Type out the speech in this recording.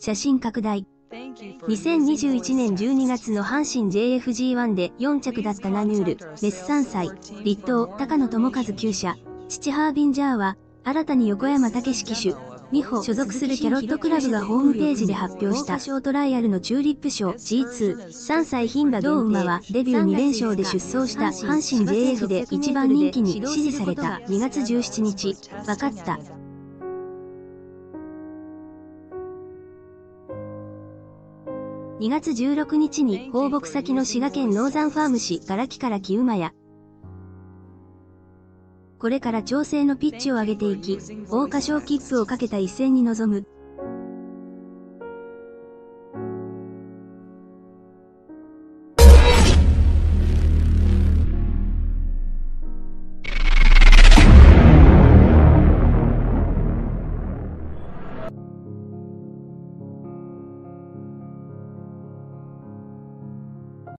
写真拡大。2021年12月の阪神 JFG1 で4着だったナヌール、メス3歳、立東、高野智和厩舎、父ハービンジャーは、新たに横山武史騎手、美穂所属するキャロットクラブがホームページで発表したショートライアルのチューリップ賞 G2、3歳牝馬同馬はデビュー2連勝で出走した阪神 JF で一番人気に支持された2月17日、分かった。2月16日に放牧先の滋賀県ノーザンファーム市ガラキから木馬や、これから調整のピッチを上げていき、桜花賞切符をかけた一戦に臨む。